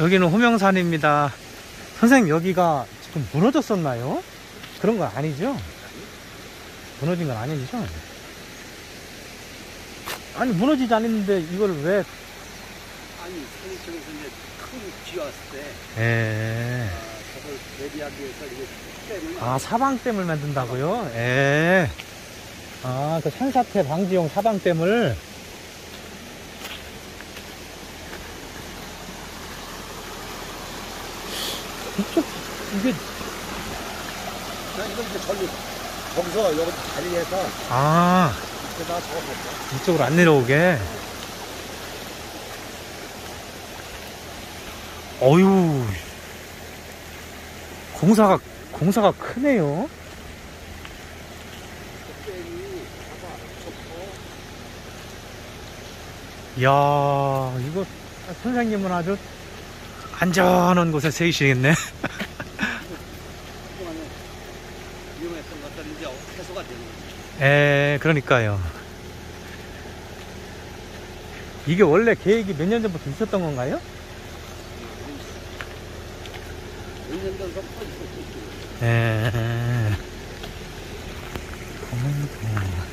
여기는 호명산입니다. 선생님, 여기가 지금 무너졌었나요? 그런 건 아니죠? 무너진 건 아니죠? 아니, 무너지지 않았는데 이걸 왜, 아니, 산이쪽에서 이제 큰비 왔을 때, 에, 아, 저걸 대비하기 위해서 이게 댐을 아, 사방댐을 만든다고요? 에. 아, 그 산사태 방지용 사방댐을. 이쪽, 이게, 나 이걸 이제 절로, 거기서 여기 다리에서 아, 이렇게다 적어봤어. 이쪽으로 안 내려오게. 어유 공사가, 공사가 크네요. 이야, 이거, 선생님은 아주 안전한 곳에 세이시겠네. 에, 그러니까요. 이게 원래 계획이 몇 년 전부터 있었던 건가요? 몇 년 전부터 퍼지고 에. 어머니도.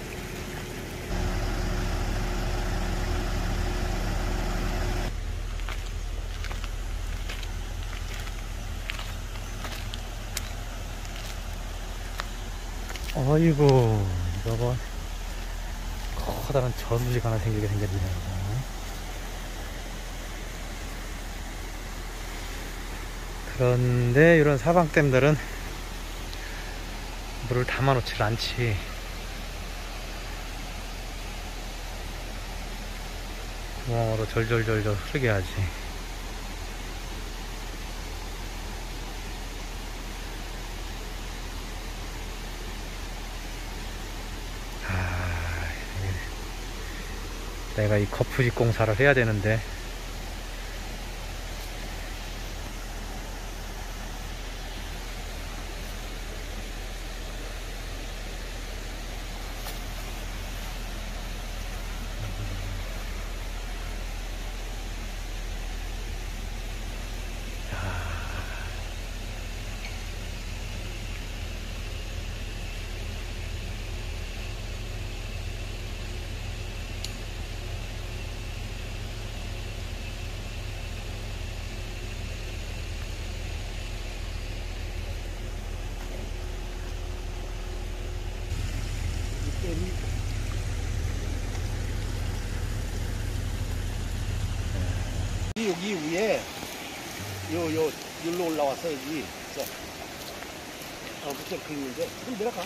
어이구, 저거, 커다란 저수지가 하나 생기게 생겼네요. 그런데 이런 사방댐들은 물을 담아놓질 않지. 구멍으로 절절절절 흐르게 하지. 내가 이 거푸집 공사를 해야 되는데. 여기 위에 요요 여기로 올라와서 여기 저 어, 그때 그 있는데 좀 내려가.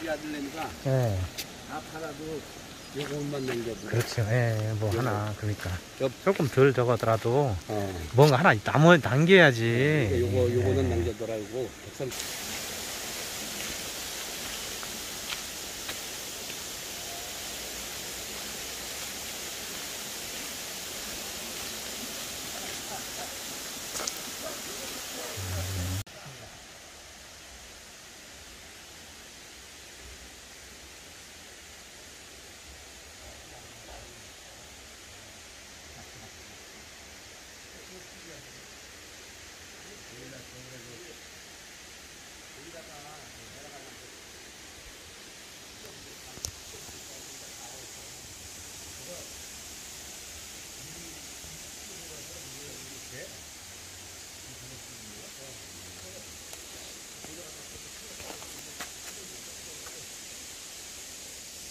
우리 아들내미가 예, 다 팔아도 요것만 남겨두고. 그렇죠. 예, 뭐 하나, 그러니까. 옆. 조금 덜 적어더라도 어. 뭔가 하나 남어, 남겨야지. 그러니까 요거 요거는 예. 남겨둬라고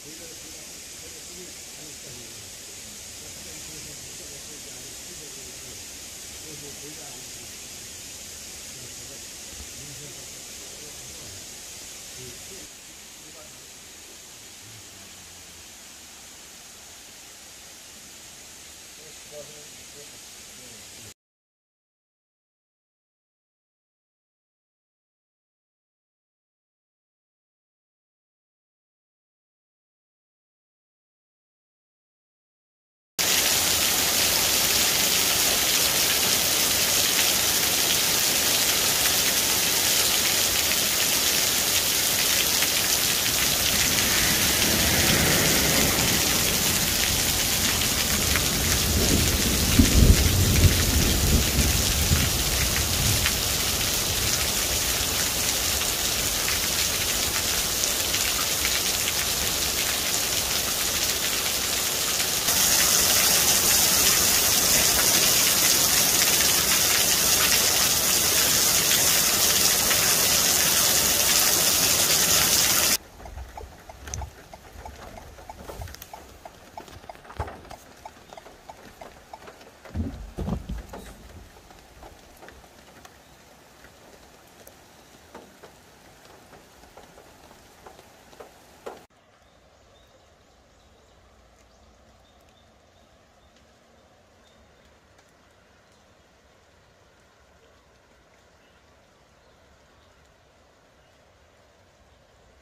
130. 네.